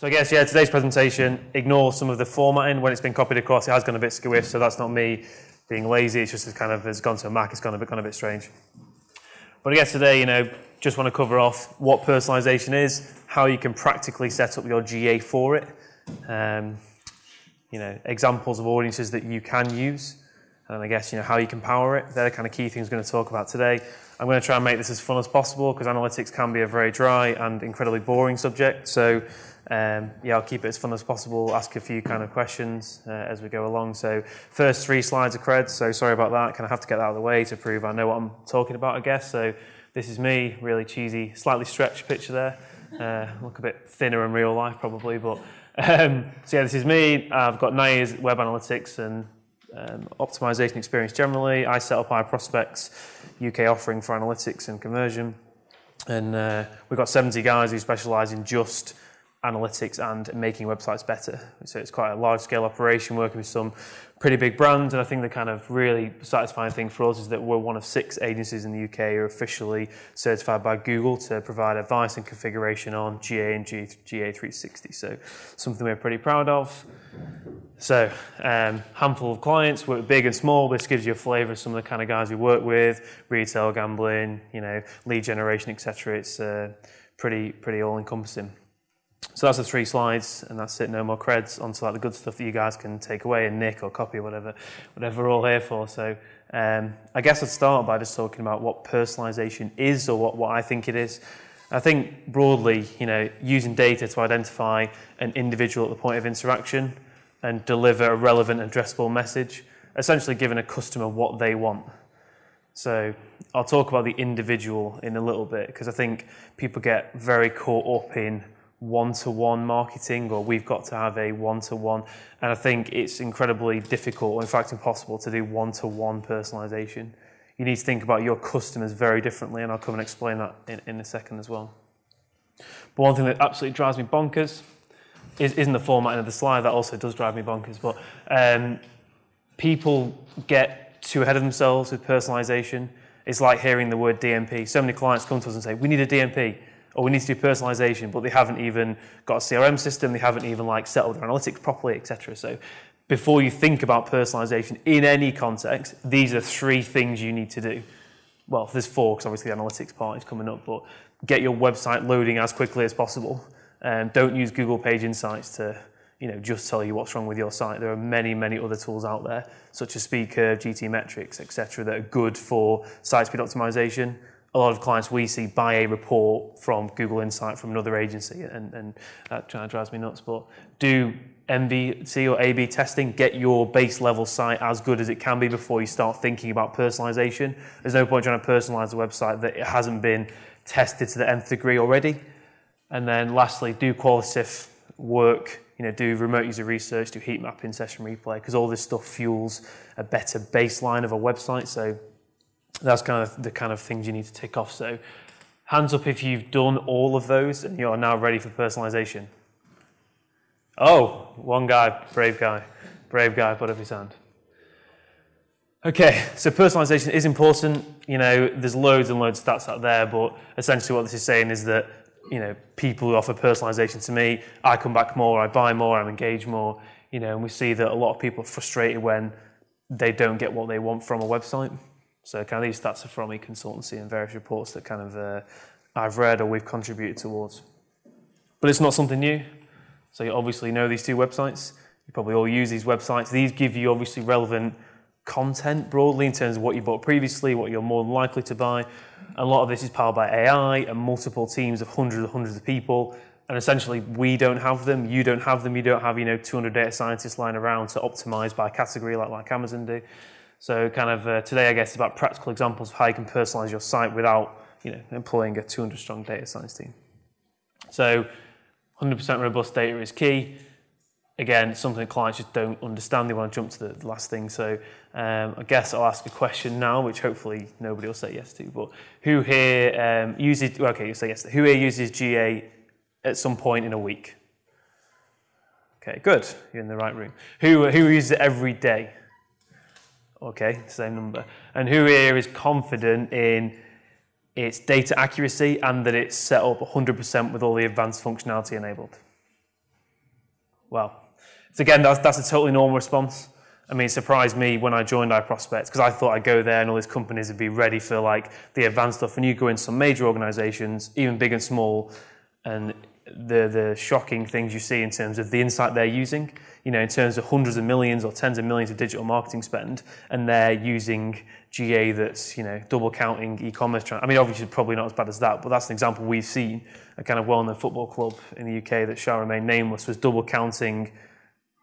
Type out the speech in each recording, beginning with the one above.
So I guess, yeah, today's presentation, ignore some of the formatting. When it's been copied across, it has gone a bit skewish, so that's not me being lazy. It's just it's kind of, it's gone to a Mac, it's gone a bit, gone a bit strange. But I guess today, you know, just want to cover off what personalization is, how you can practically set up your GA for it, um, you know, examples of audiences that you can use, and I guess, you know, how you can power it. They're the kind of key things we're going to talk about today. I'm going to try and make this as fun as possible because analytics can be a very dry and incredibly boring subject. So um, yeah, I'll keep it as fun as possible, ask a few kind of questions uh, as we go along. So first three slides of creds, so sorry about that. Kind of have to get that out of the way to prove I know what I'm talking about, I guess. So this is me, really cheesy, slightly stretched picture there. Uh, look a bit thinner in real life probably, but um, so yeah, this is me. I've got nine years web analytics and um, optimization experience generally. I set up iProspects UK offering for analytics and conversion. And uh, we've got 70 guys who specialize in just analytics and making websites better. So it's quite a large scale operation working with some pretty big brands. And I think the kind of really satisfying thing for us is that we're one of six agencies in the UK who are officially certified by Google to provide advice and configuration on GA and GA360. So something we're pretty proud of. So um, handful of clients, work big and small. This gives you a flavour of some of the kind of guys we work with, retail, gambling, you know, lead generation, etc. It's uh, pretty, pretty all encompassing. So that's the three slides, and that's it. No more creds onto like the good stuff that you guys can take away and nick or copy or whatever, whatever we're all here for. So um, I guess I'd start by just talking about what personalization is or what, what I think it is. I think broadly, you know, using data to identify an individual at the point of interaction and deliver a relevant, addressable message, essentially giving a customer what they want. So I'll talk about the individual in a little bit because I think people get very caught up in one-to-one marketing or we've got to have a one-to-one and I think it's incredibly difficult or in fact impossible to do one-to-one personalization. You need to think about your customers very differently and I'll come and explain that in, in a second as well. But one thing that absolutely drives me bonkers is, isn't the formatting of the slide, that also does drive me bonkers, but um, people get too ahead of themselves with personalization. It's like hearing the word DMP. So many clients come to us and say, we need a DMP or we need to do personalization, but they haven't even got a CRM system, they haven't even like settled their analytics properly, etc. So before you think about personalization in any context, these are three things you need to do. Well, there's four because obviously the analytics part is coming up, but get your website loading as quickly as possible. And don't use Google Page Insights to you know, just tell you what's wrong with your site. There are many, many other tools out there, such as SpeedCurve, GTmetrix, etc., that are good for site speed optimization a lot of clients we see buy a report from Google Insight from another agency, and, and that kind of drives me nuts. But do MVT or A/B testing, get your base level site as good as it can be before you start thinking about personalization. There's no point trying to personalize a website that it hasn't been tested to the nth degree already. And then lastly, do qualitative work. You know, do remote user research, do heat mapping, session replay, because all this stuff fuels a better baseline of a website. So that's kind of the kind of things you need to tick off. So hands up if you've done all of those and you're now ready for personalization. Oh, one guy, brave guy, brave guy, put up his hand. Okay, so personalization is important. You know, there's loads and loads of stats out there, but essentially what this is saying is that, you know, people who offer personalization to me, I come back more, I buy more, I'm engaged more, you know, and we see that a lot of people are frustrated when they don't get what they want from a website. So kind of these stats are from Econsultancy and various reports that kind of uh, I've read or we've contributed towards. But it's not something new. So you obviously know these two websites. You probably all use these websites. These give you obviously relevant content broadly in terms of what you bought previously, what you're more likely to buy. A lot of this is powered by AI and multiple teams of hundreds and hundreds of people. And essentially, we don't have them, you don't have them, you don't have, you know, 200 data scientists lying around to optimize by category like, like Amazon do. So kind of uh, today, I guess, is about practical examples of how you can personalize your site without, you know, employing a 200 strong data science team. So 100% robust data is key. again, something clients just don't understand. They want to jump to the last thing. So um, I guess I'll ask a question now, which hopefully nobody will say yes to. But who here um, uses, well, okay, you say yes. Who here uses GA at some point in a week? Okay, good. You're in the right room. Who, who uses it every day? Okay, same number. And who here is confident in its data accuracy and that it's set up 100% with all the advanced functionality enabled? Well, so again, that's, that's a totally normal response. I mean, it surprised me when I joined iProspect because I thought I'd go there and all these companies would be ready for like the advanced stuff. And you go in some major organizations, even big and small, and the, the shocking things you see in terms of the insight they're using, you know, in terms of hundreds of millions or tens of millions of digital marketing spend, and they're using GA that's, you know, double counting e-commerce. I mean, obviously probably not as bad as that, but that's an example we've seen. A kind of well-known football club in the UK that shall remain nameless was double counting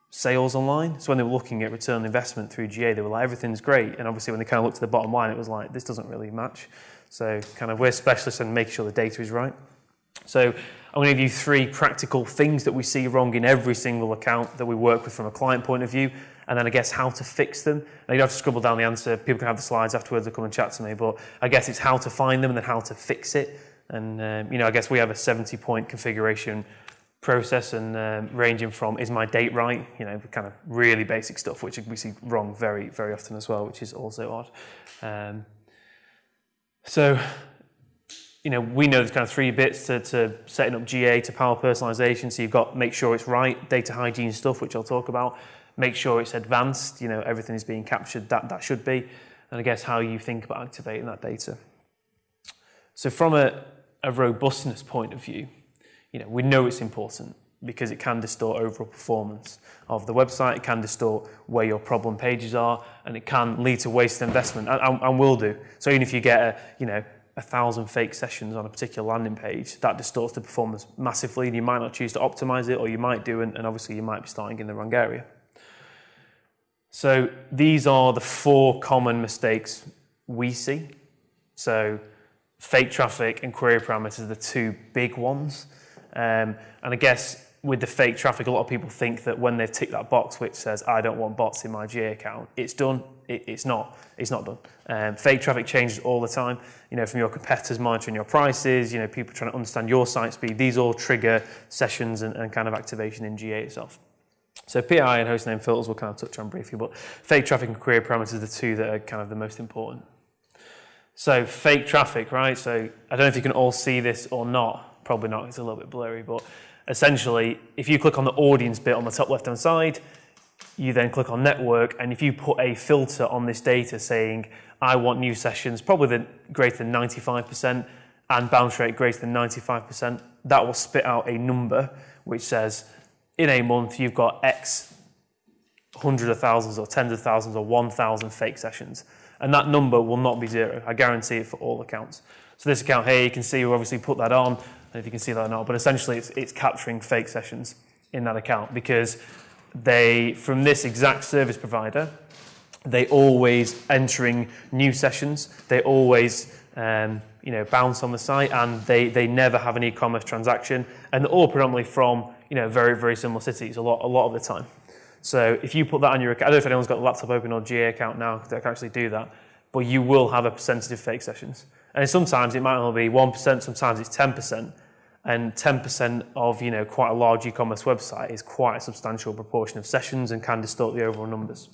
sales online. So when they were looking at return on investment through GA, they were like, everything's great. And obviously when they kind of looked at the bottom line, it was like, this doesn't really match. So kind of we're specialists in making sure the data is right. So I'm going to give you three practical things that we see wrong in every single account that we work with from a client point of view, and then I guess how to fix them. Now you don't have to scribble down the answer. People can have the slides afterwards or come and chat to me, but I guess it's how to find them and then how to fix it. And um, you know, I guess we have a 70-point configuration process and um, ranging from is my date right, you know, kind of really basic stuff, which we see wrong very, very often as well, which is also odd. Um, so you know, we know there's kind of three bits to, to setting up GA to power personalization. So you've got make sure it's right, data hygiene stuff, which I'll talk about. Make sure it's advanced, you know, everything is being captured, that, that should be. And I guess how you think about activating that data. So from a, a robustness point of view, you know, we know it's important because it can distort overall performance of the website, it can distort where your problem pages are, and it can lead to wasted investment, and, and, and will do. So even if you get a, you know, a thousand fake sessions on a particular landing page, that distorts the performance massively and you might not choose to optimize it or you might do and, and obviously you might be starting in the wrong area. So these are the four common mistakes we see. So fake traffic and query parameters are the two big ones. Um, and I guess with the fake traffic, a lot of people think that when they've ticked that box which says, I don't want bots in my GA account, it's done. It, it's not. It's not done. Um, fake traffic changes all the time. You know, from your competitors monitoring your prices, you know, people trying to understand your site speed. These all trigger sessions and, and kind of activation in GA itself. So PI and hostname filters we'll kind of touch on briefly, but fake traffic and query parameters are the two that are kind of the most important. So fake traffic, right? So I don't know if you can all see this or not. Probably not. It's a little bit blurry, but essentially, if you click on the audience bit on the top left-hand side, you then click on network, and if you put a filter on this data saying, I want new sessions, probably the greater than 95%, and bounce rate greater than 95%, that will spit out a number which says, in a month, you've got X hundreds of thousands or tens of thousands or 1,000 fake sessions. And that number will not be zero. I guarantee it for all accounts. So this account here, you can see we obviously put that on if you can see that or not, but essentially it's, it's capturing fake sessions in that account because they, from this exact service provider, they always entering new sessions, they always um, you know, bounce on the site and they, they never have an e-commerce transaction and they're all predominantly from you know, very, very similar cities a lot, a lot of the time. So if you put that on your account, I don't know if anyone's got a laptop open or GA account now that can actually do that, but you will have a percentage of fake sessions. And sometimes it might only be 1%, sometimes it's 10%. And 10% of you know, quite a large e-commerce website is quite a substantial proportion of sessions and can distort the overall numbers.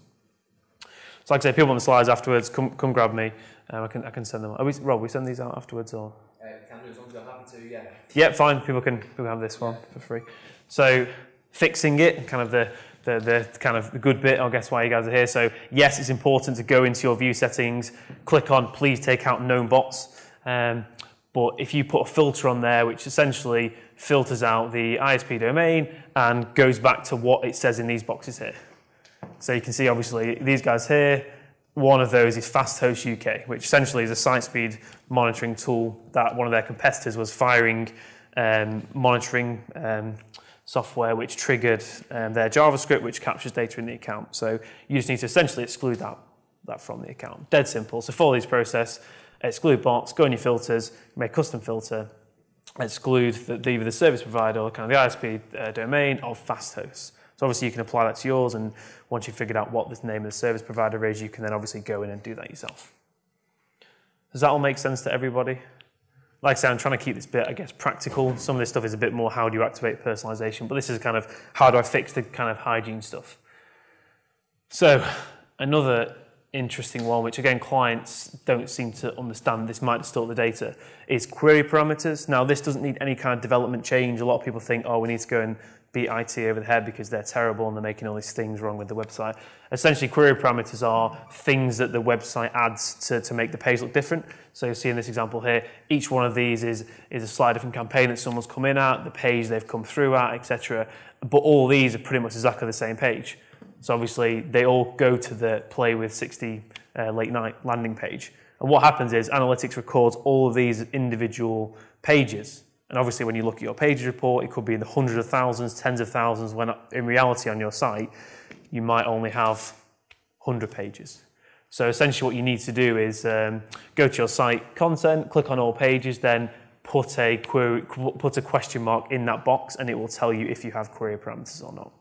So like I say, people on the slides afterwards, come, come grab me. Um, I, can, I can send them. Are we, Rob, we send these out afterwards? or? Uh, can do, as long as you're happy to, yeah. Yeah, fine. People can, people have this one for free. So fixing it, kind of the, the, the kind of the good bit, I guess why you guys are here. So yes, it's important to go into your view settings, click on please take out known bots. Um, but if you put a filter on there, which essentially filters out the ISP domain and goes back to what it says in these boxes here. So you can see obviously these guys here, one of those is FastHost UK, which essentially is a site speed monitoring tool that one of their competitors was firing um, monitoring um, software which triggered um, their JavaScript, which captures data in the account. So you just need to essentially exclude that, that from the account. Dead simple. So follow this process, exclude bots, go in your filters, make a custom filter, exclude the, either the service provider or kind of the ISP uh, domain of FastHost. So So obviously you can apply that to yours, and once you've figured out what the name of the service provider is, you can then obviously go in and do that yourself. Does that all make sense to everybody? Like I said, I'm trying to keep this bit, I guess, practical. Some of this stuff is a bit more how do you activate personalization, but this is kind of how do I fix the kind of hygiene stuff. So another interesting one, which again clients don't seem to understand, this might distort the data, is query parameters. Now this doesn't need any kind of development change. A lot of people think, oh, we need to go and beat IT over the head because they're terrible and they're making all these things wrong with the website. Essentially, query parameters are things that the website adds to, to make the page look different. So you'll see in this example here, each one of these is, is a slightly different campaign that someone's come in at, the page they've come through at, etc. But all these are pretty much exactly the same page. So obviously they all go to the play with 60 uh, late night landing page. And what happens is analytics records all of these individual pages. And obviously when you look at your page report, it could be in the hundreds of thousands, tens of thousands, when in reality on your site, you might only have 100 pages. So essentially what you need to do is um, go to your site content, click on all pages, then put a, query, put a question mark in that box and it will tell you if you have query parameters or not.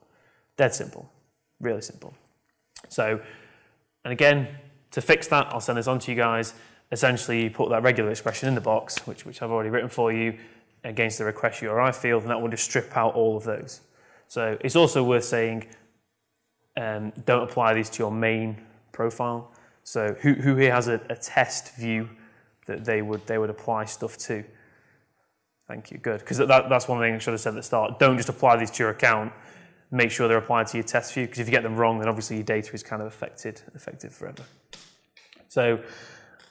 Dead simple. Really simple. So, and again, to fix that, I'll send this on to you guys. Essentially, you put that regular expression in the box, which, which I've already written for you, against the request URI field, and that will just strip out all of those. So it's also worth saying, um, don't apply these to your main profile. So who, who here has a, a test view that they would, they would apply stuff to? Thank you, good. Because that, that's one thing I should have said at the start. Don't just apply these to your account make sure they're applied to your test view because if you get them wrong, then obviously your data is kind of affected, affected forever. So,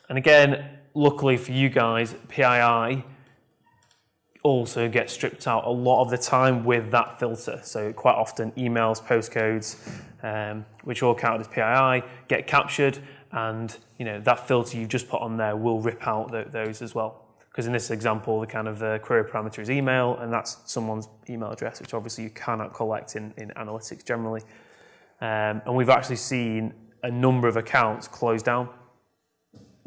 and again, luckily for you guys, PII also gets stripped out a lot of the time with that filter. So quite often emails, postcodes, um, which all count as PII, get captured and you know that filter you've just put on there will rip out th those as well because in this example, the kind of the query parameter is email, and that's someone's email address, which obviously you cannot collect in, in analytics generally. Um, and we've actually seen a number of accounts close down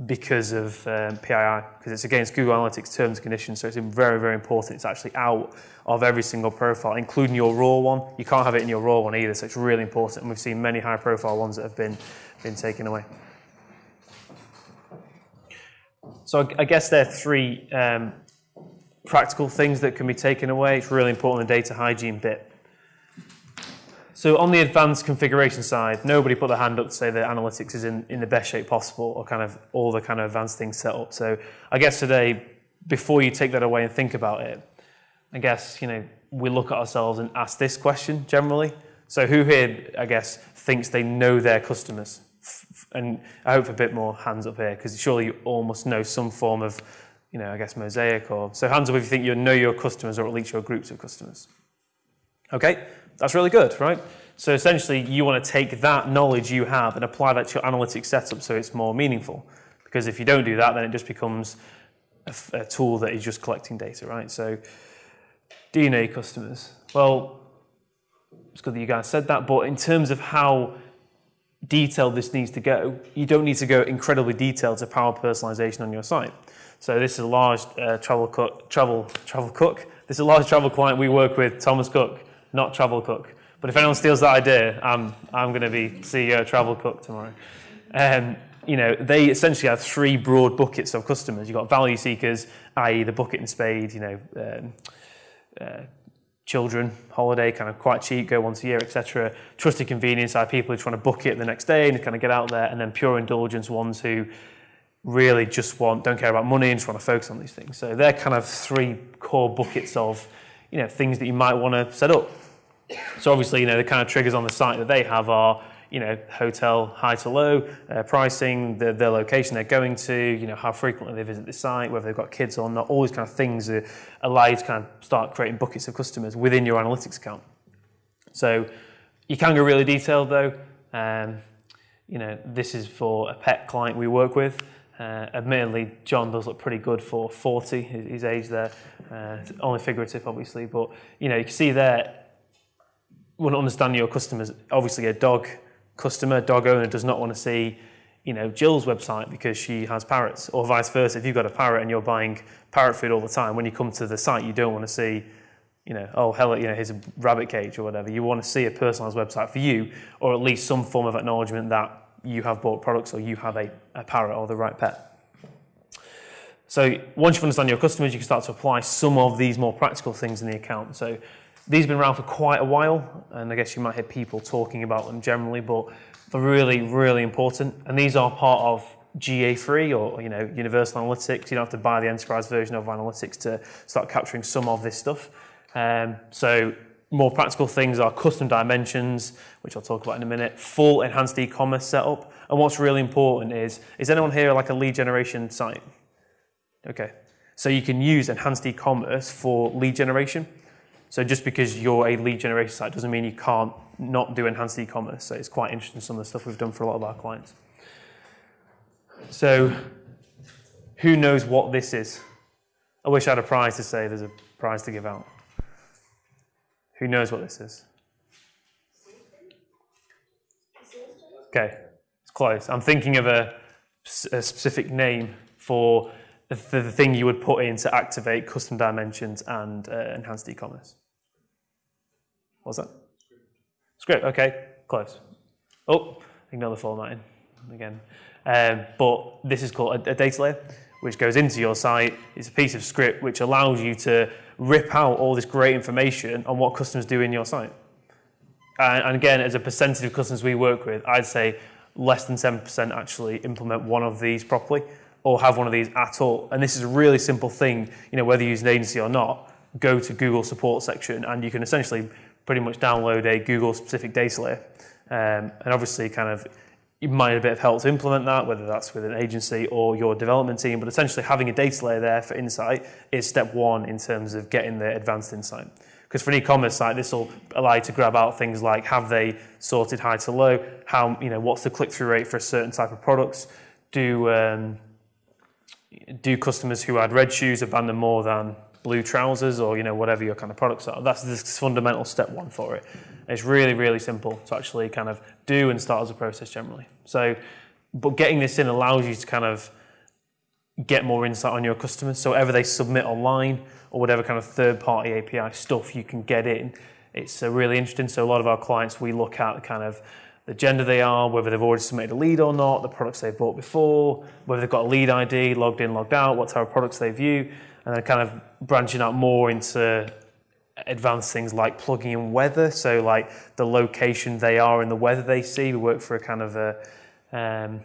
because of um, PII, because it's against Google Analytics terms and conditions, so it's very, very important. It's actually out of every single profile, including your raw one. You can't have it in your raw one either, so it's really important. And we've seen many high profile ones that have been, been taken away. So I guess there are three um, practical things that can be taken away. It's really important, the data hygiene bit. So on the advanced configuration side, nobody put their hand up to say that analytics is in, in the best shape possible or kind of all the kind of advanced things set up. So I guess today, before you take that away and think about it, I guess, you know, we look at ourselves and ask this question generally. So who here, I guess, thinks they know their customers? And I hope a bit more hands up here because surely you almost know some form of, you know, I guess mosaic or so hands up if you think you know your customers or at least your groups of customers. Okay, that's really good, right? So essentially, you want to take that knowledge you have and apply that to your analytics setup so it's more meaningful. Because if you don't do that, then it just becomes a, tool that is just collecting data, right? So, your customers? Well, it's good that you guys said that, but in terms of how detailed this needs to go, you don't need to go incredibly detailed to power personalization on your site. So this is a large uh, travel cook, travel travel cook. This is a large travel client we work with, Thomas Cook, not Travel Cook. But if anyone steals that idea, I'm I'm going to be CEO Travel Cook tomorrow. Um, you know, they essentially have three broad buckets of customers. You've got value seekers, i.e., the bucket and spade, you know, um, uh, children holiday, kind of quite cheap, go once a year, etc. Trusted convenience are people who trying to book it the next day and kind of get out there, and then pure indulgence ones who really just want, don't care about money and just want to focus on these things. So they're kind of three core buckets of, you know, things that you might want to set up. So obviously, you know, the kind of triggers on the site that they have are you know, hotel high to low, uh, pricing, the, the location they're going to, you know, how frequently they visit the site, whether they've got kids or not, all these kind of things that allow you to kind of start creating buckets of customers within your analytics account. So you can go really detailed though. Um, you know, this is for a pet client we work with. Uh, admittedly, John does look pretty good for 40, his, age there. Uh, only figurative, obviously, but you know, you can see there, to understand your customers. Obviously, a dog customer, dog owner does not want to see, you know, Jill's website because she has parrots, or vice versa. If you've got a parrot and you're buying parrot food all the time, when you come to the site, you don't want to see you know, oh, hello, you know, here's a rabbit cage or whatever. You want to see a personalized website for you, or at least some form of acknowledgement that you have bought products or you have a, a parrot or the right pet. So once you've understand your customers, you can start to apply some of these more practical things in the account. So these have been around for quite a while, and I guess you might hear people talking about them generally, but they're really, really important. And these are part of GA3 or you know Universal Analytics. You don't have to buy the enterprise version of Analytics to start capturing some of this stuff. Um, so more practical things are custom dimensions, which I'll talk about in a minute, full enhanced e-commerce setup. And what's really important is, is anyone here like a lead generation site? Okay. So you can use enhanced e-commerce for lead generation. So just because you're a lead generation site doesn't mean you can't not do enhanced e-commerce. So it's quite interesting some of the stuff we've done for a lot of our clients. So who knows what this is? I wish I had a prize to say there's a prize to give out. Who knows what this is? Okay, it's close. I'm thinking of a, a specific name for the, the, thing you would put in to activate custom dimensions and uh, enhanced e-commerce. What's that? Script. Okay, close. Oh, ignore the formatting again. Um, but this is called a, a data layer, which goes into your site. It's a piece of script which allows you to rip out all this great information on what customers do in your site. And, and again, as a percentage of customers we work with, I'd say less than 7% actually implement one of these properly or have one of these at all. And this is a really simple thing, you know, whether you use an agency or not, go to Google support section and you can essentially pretty much download a Google specific data layer. Um, and obviously kind of you might a bit of help to implement that, whether that's with an agency or your development team. But essentially, having a data layer there for insight is step one in terms of getting the advanced insight. Because for an e-commerce site, this will allow you to grab out things like have they sorted high to low, how you know what's the click-through rate for a certain type of products, do um, do customers who had red shoes abandon more than blue trousers or you know whatever your kind of products are. That's this fundamental step one for it. It's really, really simple to actually kind of do and start as a process generally. So, but getting this in allows you to kind of get more insight on your customers. So, whatever they submit online or whatever kind of third party API stuff you can get in, it's uh, really interesting. So, a lot of our clients, we look at kind of the gender they are, whether they've already submitted a lead or not, the products they've bought before, whether they've got a lead ID, logged in, logged out, what type of products they view, and then kind of branching out more into advanced things like plugging in weather, so like the location they are and the weather they see. We work for a kind of a um,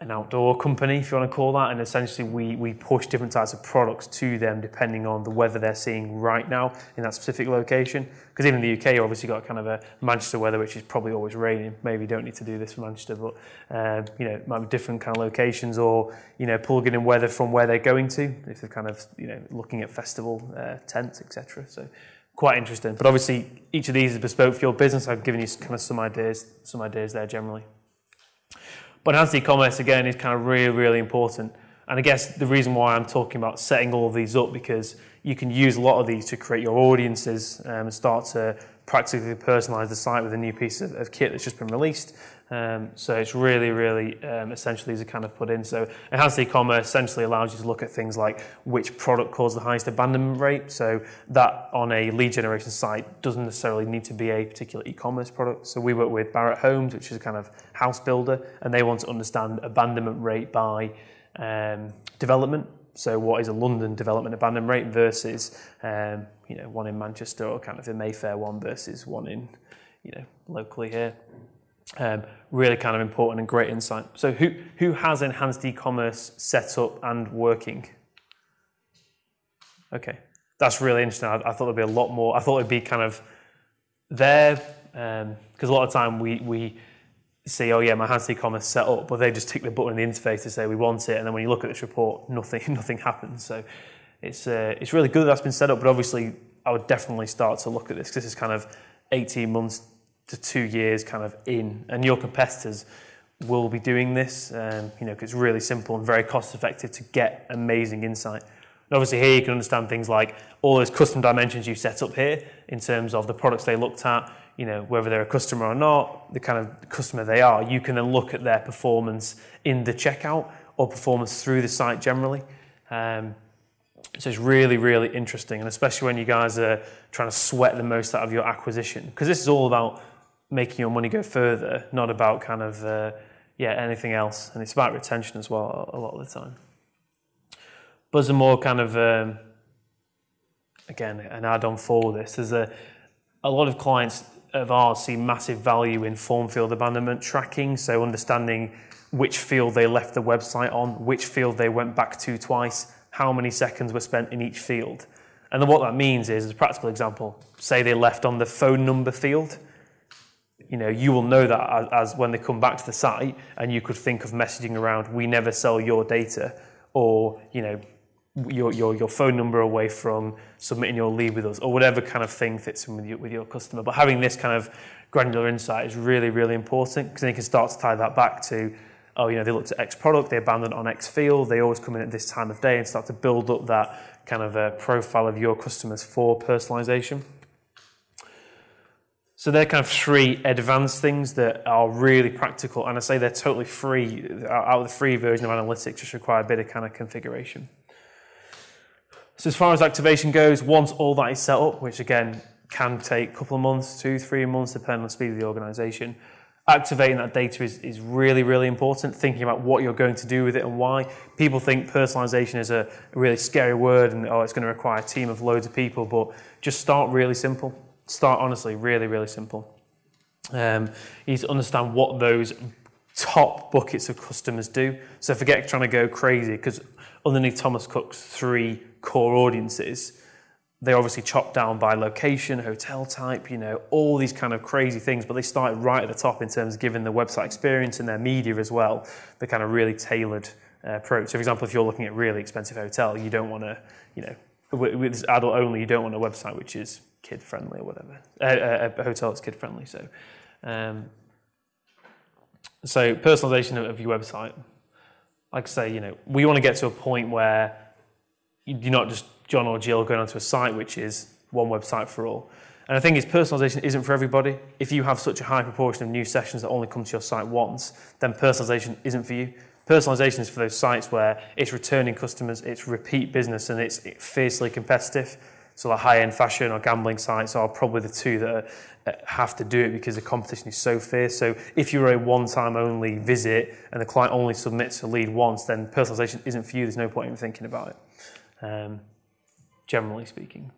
an outdoor company, if you want to call that, and essentially we, we push different types of products to them depending on the weather they're seeing right now in that specific location. Because even in the UK, you obviously got kind of a Manchester weather, which is probably always raining. Maybe you don't need to do this for Manchester, but uh, you know, it might be different kind of locations, or you know, plugging in weather from where they're going to, if they're kind of you know looking at festival uh, tents, etc. So quite interesting. But obviously, each of these is bespoke for your business. I've given you kind of some ideas, some ideas there generally. But enhanced e-commerce again is kind of really, really important. And I guess the reason why I'm talking about setting all of these up because you can use a lot of these to create your audiences um, and start to practically personalize the site with a new piece of, of kit that's just been released. Um, so it's really, really um, essentially these are kind of put in. So enhanced e-commerce essentially allows you to look at things like which product caused the highest abandonment rate. So that on a lead generation site doesn't necessarily need to be a particular e-commerce product. So we work with Barratt Homes, which is a kind of house builder, and they want to understand abandonment rate by um, development. So what is a London development abandonment rate versus um, you know one in Manchester or kind of a Mayfair one versus one in you know locally here. Um, really kind of important and great insight. So who, who has enhanced e-commerce set up and working? Okay, that's really interesting. I, I, thought there'd be a lot more. I thought it'd be kind of there because um, a lot of time we, we see, oh yeah, my enhanced e-commerce set up, but they just tick the button in the interface to say we want it, and then when you look at this report, nothing nothing happens. So it's uh, it's really good that that's been set up, but obviously I would definitely start to look at this because this is kind of 18 months to two years kind of in, and your competitors will be doing this, um, you know, because it's really simple and very cost effective to get amazing insight. And obviously here you can understand things like all those custom dimensions you set up here in terms of the products they looked at, you know, whether they're a customer or not, the kind of customer they are, you can then look at their performance in the checkout or performance through the site generally. Um, So it's really, really interesting, and especially when you guys are trying to sweat the most out of your acquisition, because this is all about making your money go further, not about kind of uh, yeah anything else, and it's about retention as well a lot of the time. But more kind of um, again an add-on for this, there's a a lot of clients of ours see massive value in form field abandonment tracking, so understanding which field they left the website on, which field they went back to twice, how many seconds were spent in each field. And then what that means is, as a practical example, say they left on the phone number field, you know, you will know that as, as, when they come back to the site and you could think of messaging around, we never sell your data, or, you know, your, your, your phone number away from submitting your lead with us, or whatever kind of thing fits in with, you, with your customer. But having this kind of granular insight is really, really important because then you can start to tie that back to oh, you know, they looked at X product, they abandoned on X field, they always come in at this time of day and start to build up that kind of a profile of your customers for personalization. So they're kind of three advanced things that are really practical, and I say they're totally free. Out of the free version of analytics, just require a bit of kind of configuration. So as far as activation goes, once all that is set up, which again can take a couple of months, two, three months, depending on the speed of the organization, activating that data is, is really, really important. Thinking about what you're going to do with it and why. People think personalization is a, a really scary word and oh, it's going to require a team of loads of people, but just start really simple. Start honestly, really, really simple. Um, you need to understand what those top buckets of customers do. So forget trying to go crazy because underneath Thomas Cook's three core audiences, they obviously chopped down by location, hotel type, you know, all these kind of crazy things, but they started right at the top in terms of giving the website experience and their media as well, the kind of really tailored uh, approach. So, for example, if you're looking at really expensive hotel, you don't want to, you know, with adult only, you don't want a website which is kid friendly or whatever, uh, a hotel that's kid friendly. So, um, so personalization of your website, like I say, you know, we want to get to a point where you're not just John or Jill going onto a site which is one website for all. And I think is personalization isn't for everybody. If you have such a high proportion of new sessions that only come to your site once, then personalization isn't for you. Personalization is for those sites where it's returning customers, it's repeat business, and it's fiercely competitive. So, like high-end fashion or gambling sites are probably the two that are, uh, have to do it because the competition is so fierce. So, if you're a one-time only visit and the client only submits a lead once, then personalization isn't for you. There's no point in thinking about it. Um, generally speaking.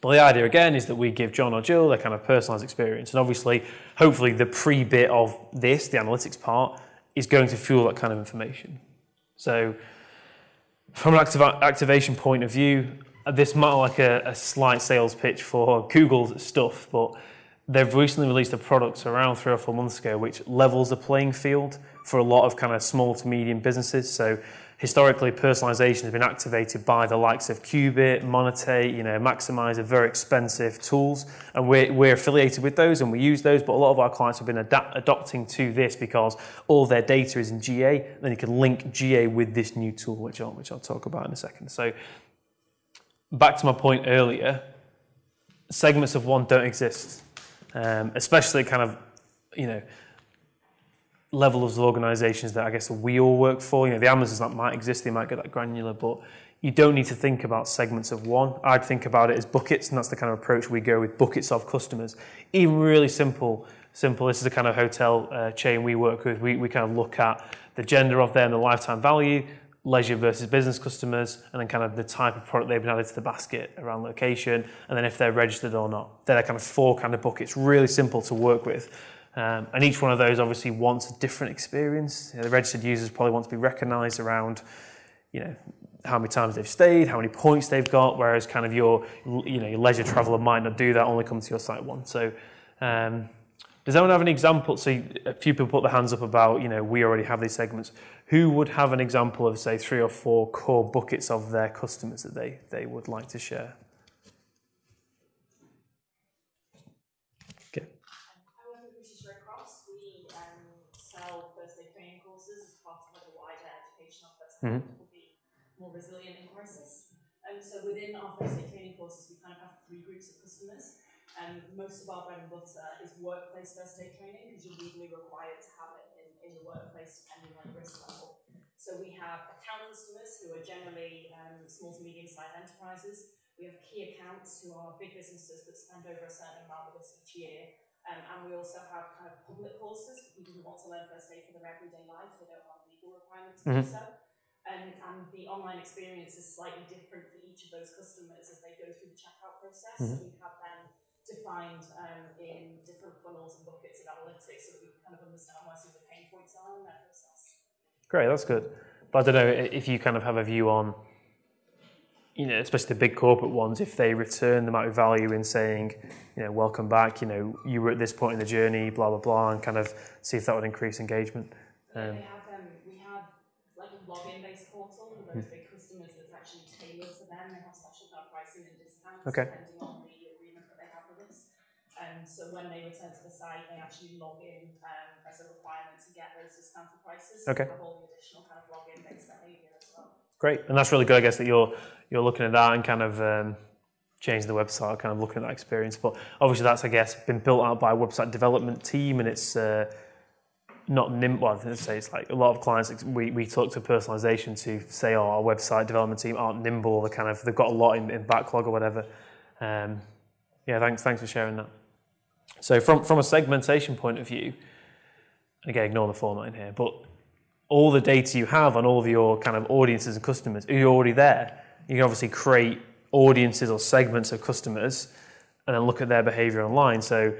But the idea again is that we give John or Jill their kind of personalized experience. And obviously, hopefully, the pre bit of this, the analytics part, is going to fuel that kind of information. So, from an activ- activation point of view, this might like a, a slight sales pitch for Google's stuff, but they've recently released a product around three or four months ago which levels the playing field for a lot of kind of small to medium businesses. So historically personalization has been activated by the likes of Qubit, Monetate, you know, Maxymiser, very expensive tools, and we're, we're affiliated with those and we use those, but a lot of our clients have been adopting to this because all their data is in GA, then you can link GA with this new tool, which I'll, which I'll talk about in a second. So back to my point earlier, segments of one don't exist, um, especially kind of, you know, levels of organizations that I guess we all work for. You know, the Amazons that might exist, they might get that granular, but you don't need to think about segments of one. I'd think about it as buckets, and that's the kind of approach we go with buckets of customers. Even really simple, simple. This is the kind of hotel uh, chain we work with. We, we kind of look at the gender of them, the lifetime value, leisure versus business customers, and then kind of the type of product they've been added to the basket around location, and then if they're registered or not. They're kind of four kind of buckets, really simple to work with. Um, and each one of those obviously wants a different experience. You know, the registered users probably want to be recognized around, you know, how many times they've stayed, how many points they've got, whereas kind of your, you know, your leisure traveler might not do that, only come to your site once. So, um, does anyone have an example? So a few people put their hands up about, you know, we already have these segments. Who would have an example of, say, three or four core buckets of their customers that they, they would like to share? okay. we sell first aid training courses as part of a wider mm-hmm. will be more resilient in crisis. And so within our first aid training courses, we kind of have three groups of customers. And most of our bread and butter is workplace first aid training because you're legally required to have it in, in the workplace depending on your risk level. So we have account customers who are generally um, small to medium sized enterprises. We have key accounts who are big businesses that spend over a certain amount with us each year. Um, and we also have kind of public courses for people who want to learn first aid for their everyday life. They don't have legal requirements to do so. Um, and the online experience is slightly different for each of those customers as they go through the checkout process. So we have them defined um, in different funnels and buckets of analytics so that we can kind of understand where some of the pain points are in that process. Great, that's good. But I don't know if you kind of have a view on, you know, especially the big corporate ones, if they return the amount of value in saying, you know, welcome back, you know, you were at this point in the journey, blah, blah, blah, and kind of see if that would increase engagement. Um, They have, um, we have like a login-based portal for those big customers that's actually tailored to them. They have special pricing and discounts Okay. depending on the Um, so when they return to the site, they actually log in um, as a requirement to get those discounted prices. So Okay. have all the additional kind of login-based behaviour as well. Great, and that's really good. I guess that you're you're looking at that and kind of um, changing the website, kind of looking at that experience. But obviously, that's I guess been built out by a website development team, and it's uh, not nim. Well, I say it's like a lot of clients. We, we talk to personalization to say, oh, our website development team aren't nimble. They kind of they've got a lot in, in backlog or whatever. Um, yeah, thanks thanks for sharing that. So from from a segmentation point of view, again, ignore the format in here, but all the data you have on all of your kind of audiences and customers, you're already there. You can obviously create audiences or segments of customers and then look at their behavior online. So,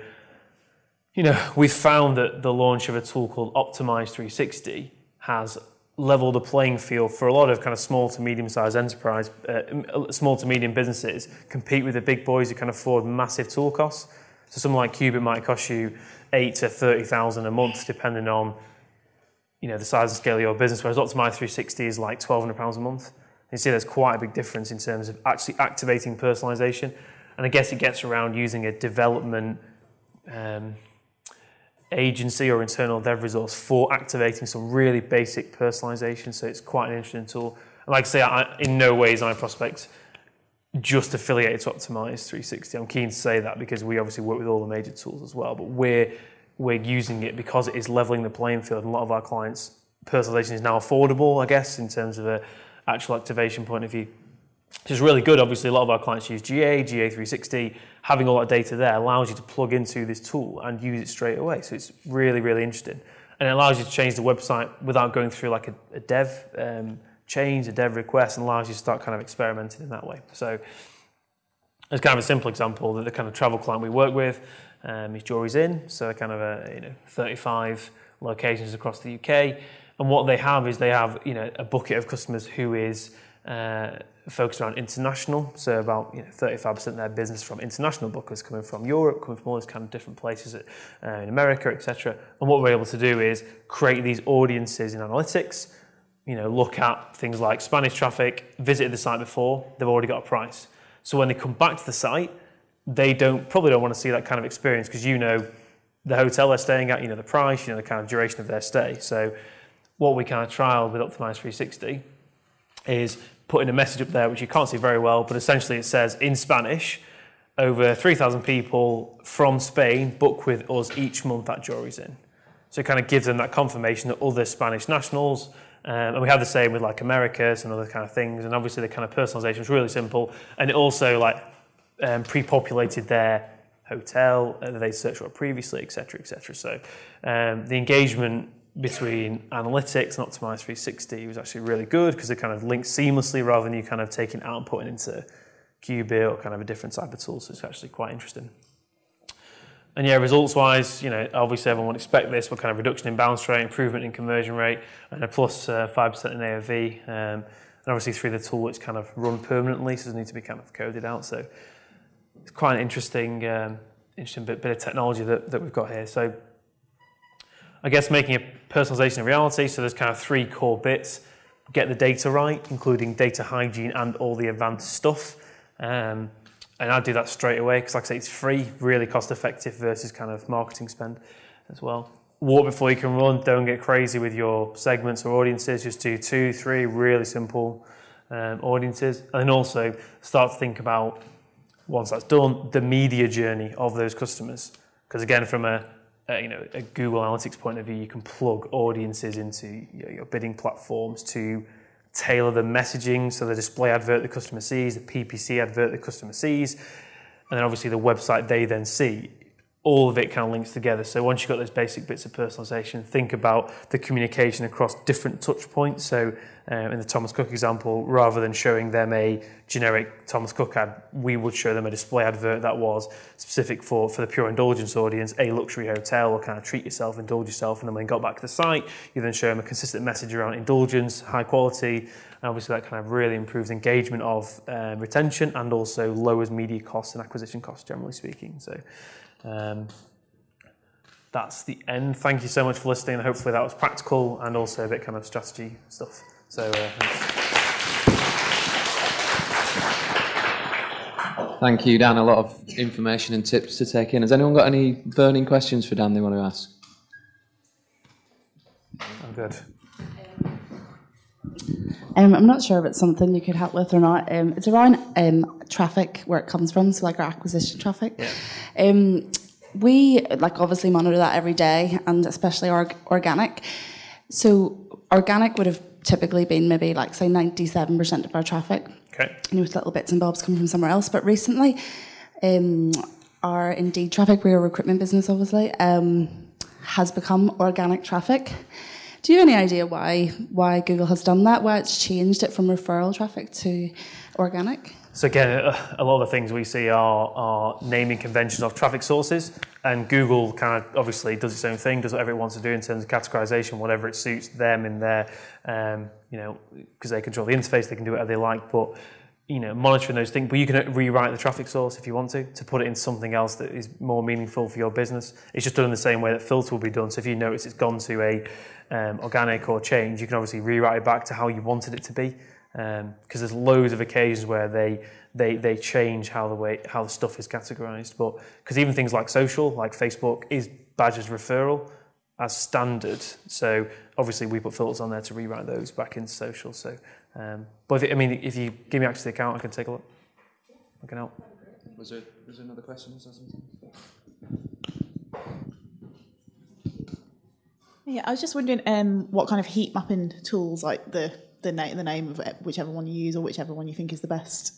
you know, we've found that the launch of a tool called Optimize 360 has leveled the playing field for a lot of kind of small to medium sized enterprise, uh, small to medium businesses compete with the big boys who can afford massive tool costs. So something like Qubit might cost you eight to 30,000 a month, depending on you know, the size and scale of your business, whereas Optimize 360 is like £1,200 a month. You see there's quite a big difference in terms of actually activating personalization. And I guess it gets around using a development um, agency or internal dev resource for activating some really basic personalization. So it's quite an interesting tool. And like I say, I, in no ways iProspect just affiliated to Optimize 360. I'm keen to say that because we obviously work with all the major tools as well, but we're we're using it because it is leveling the playing field. And a lot of our clients, personalization is now affordable, I guess, in terms of a actual activation point of view. Which is really good. Obviously, a lot of our clients use GA, GA360. Having all that data there allows you to plug into this tool and use it straight away. So it's really, really interesting. And it allows you to change the website without going through like a, a dev um, change, a dev request, and allows you to start kind of experimenting in that way. So it's kind of a simple example that the kind of travel client we work with um, is Jurys Inn, so kind of a you know 35 locations across the UK. And what they have is they have you know a bucket of customers who is uh, focused around international, so about you know 35% of their business from international bookers coming from Europe, coming from all these kind of different places uh, in America, etc. And what we're able to do is create these audiences in analytics. You know, look at things like Spanish traffic, visited the site before, they've already got a price. So when they come back to the site, they don't probably don't want to see that kind of experience because you know the hotel they're staying at, you know the price, you know the kind of duration of their stay. So what we kind of trial with Optimize 360 is putting a message up there which you can't see very well, but essentially it says in Spanish, over 3,000 people from Spain book with us each month at Jurys Inn. So it kind of gives them that confirmation that other Spanish nationals, um, and we have the same with like Americas and other kind of things. And obviously the kind of personalization is really simple, and it also like um, pre-populated their hotel that they searched for previously, etc., etc. So um, the engagement between analytics and Optimize 360 was actually really good because it kind of links seamlessly rather than you kind of taking out and putting into Qubit or kind of a different type of tool. So it's actually quite interesting. And yeah, results wise, you know, obviously everyone would expect this, but kind of reduction in bounce rate, improvement in conversion rate, and a plus uh, 5% in AOV. Um, and obviously through the tool, it's kind of run permanently, so it doesn't need to be kind of coded out. So it's quite an interesting, um, interesting bit, bit of technology that, that we've got here. So I guess making a personalization a reality. So there's kind of three core bits. Get the data right, including data hygiene and all the advanced stuff. Um, and I'd do that straight away because, like I say, it's free, really cost effective versus kind of marketing spend as well. Walk before you can run. Don't get crazy with your segments or audiences. Just do two, three really simple um, audiences. And then also start to think about, once that's done, the media journey of those customers. Because again, from a you know a Google Analytics point of view, you can plug audiences into your, your bidding platforms to tailor the messaging. So the display advert the customer sees, the PPC advert the customer sees, and then obviously the website they then see all of it kind of links together. So once you've got those basic bits of personalization, think about the communication across different touch points. So um, in the Thomas Cook example, rather than showing them a generic Thomas Cook ad, we would show them a display advert that was specific for, for the pure indulgence audience, a luxury hotel, or kind of treat yourself, indulge yourself. And then when you got back to the site, you then show them a consistent message around indulgence, high quality, and obviously that kind of really improves engagement of um, retention and also lowers media costs and acquisition costs, generally speaking. So um, that's the end. Thank you so much for listening. Hopefully that was practical and also a bit kind of strategy stuff. So uh, Thank you, Dan. A lot of information and tips to take in. Has anyone got any burning questions for Dan they want to ask? I'm good. Um, I'm not sure if it's something you could help with or not. Um, it's around um, traffic, where it comes from, so like our acquisition traffic. Yeah. Um, we like obviously monitor that every day, and especially org- organic. So organic would have typically been maybe like say 97% of our traffic. Okay. You know, with little bits and bobs coming from somewhere else. But recently, um, our Indeed traffic, we're a recruitment business, obviously, um, has become organic traffic. Do you have any idea why why Google has done that? Why it's changed it from referral traffic to organic? So again, a lot of the things we see are, are naming conventions of traffic sources, and Google kind of obviously does its own thing, does whatever it wants to do in terms of categorization, whatever it suits them in their, um, you know, because they control the interface, they can do whatever they like. But you know, monitoring those things, but you can rewrite the traffic source if you want to, to put it in something else that is more meaningful for your business. It's just done in the same way that filter will be done. So if you notice it's gone to a um, organic or change, you can obviously rewrite it back to how you wanted it to be. Because um, there's loads of occasions where they they they change how the way how the stuff is categorized. But because even things like social, like Facebook, is badged as referral as standard. So obviously we put filters on there to rewrite those back into social. So, um, but if, I mean, if you give me access to the account, I can take a look. I can help. Was there, was there another question? Was there something? Yeah, I was just wondering um, what kind of heat mapping tools, like the the, na- the name of it, whichever one you use or whichever one you think is the best.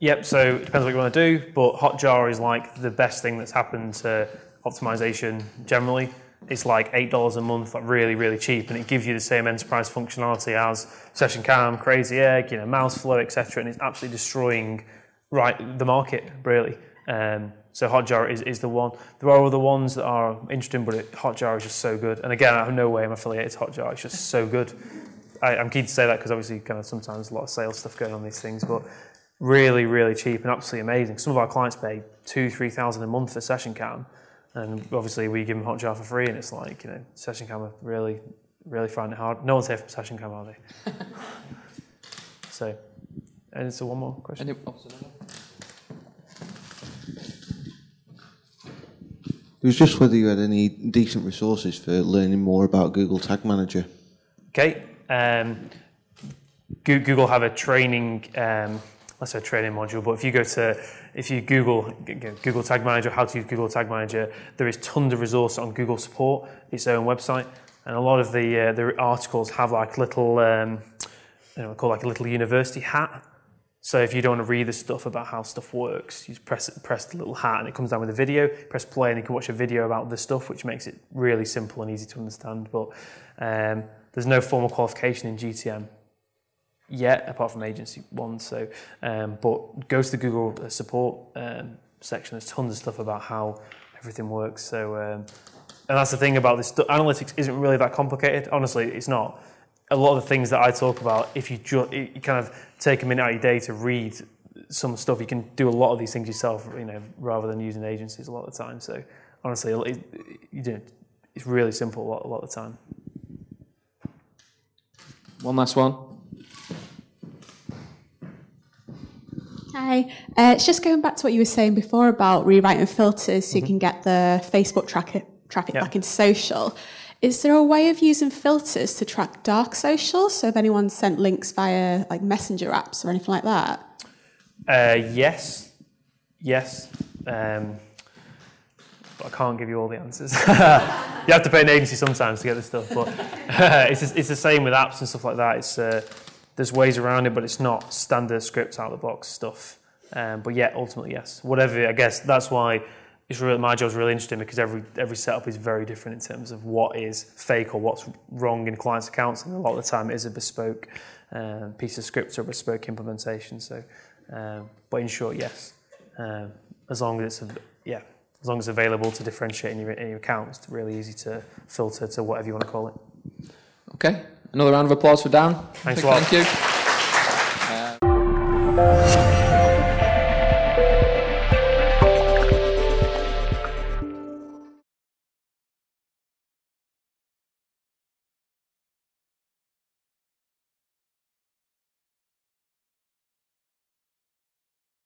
Yep. So it depends what you want to do, but Hotjar is like the best thing that's happened to optimization generally. It's like eight dollars a month, like really, really cheap, and it gives you the same enterprise functionality as SessionCam, Crazy Egg, you know, Mouseflow, etc. And it's absolutely destroying right the market really. Um, so Hotjar is, is the one. There are other ones that are interesting, but it, Hotjar is just so good. And again, I have no way I'm affiliated to Hotjar. It's just so good. I, I'm keen to say that because obviously, kind of sometimes a lot of sales stuff going on these things, but really, really cheap and absolutely amazing. Some of our clients pay two, three thousand a month for SessionCam, and obviously we give them hot Hotjar for free, and it's like you know, SessionCam are really, really find it hard. No one's here from SessionCam, are they? so, and it's so one more question. Any, oh. It was just whether you had any decent resources for learning more about Google Tag Manager. Okay. Um, Google have a training, um, let's say a training module, but if you go to, if you Google Google Tag Manager, how to use Google Tag Manager, there is tons of resource on Google Support, its own website, and a lot of the uh, the articles have like little, um, you know, called like a little university hat. So if you don't want to read the stuff about how stuff works, you just press press the little hat and it comes down with a video. Press play and you can watch a video about the stuff, which makes it really simple and easy to understand. But um, there's no formal qualification in GTM yet, apart from agency ones. So, um, but go to the Google uh, support um, section. There's tons of stuff about how everything works. So, um, and that's the thing about this. Analytics isn't really that complicated. Honestly, it's not. A lot of the things that I talk about, if you, ju- you kind of take a minute out of your day to read some stuff, you can do a lot of these things yourself. You know, rather than using agencies a lot of the time. So, honestly, it, you do. It's really simple a lot, a lot of the time. One last one. Hi. Uh, it's just going back to what you were saying before about rewriting filters so you can get the Facebook track- traffic Yeah. back into social. Is there a way of using filters to track dark social? So if anyone sent links via like messenger apps or anything like that? Uh, yes, yes. Um, but I can't give you all the answers. you have to pay an agency sometimes to get this stuff, but it's, it's the same with apps and stuff like that. It's uh, there's ways around it, but it's not standard scripts out of the box stuff. Um, but yeah, ultimately yes. Whatever I guess that's why it's really my job's really interesting because every every setup is very different in terms of what is fake or what's wrong in clients' accounts, and a lot of the time it is a bespoke um, piece of script or bespoke implementation. So, um, but in short, yes, um, as long as it's yeah, as long as it's available to differentiate in your, in your account, it's really easy to filter to whatever you want to call it. Okay, another round of applause for Dan. Thanks a lot. Thank you.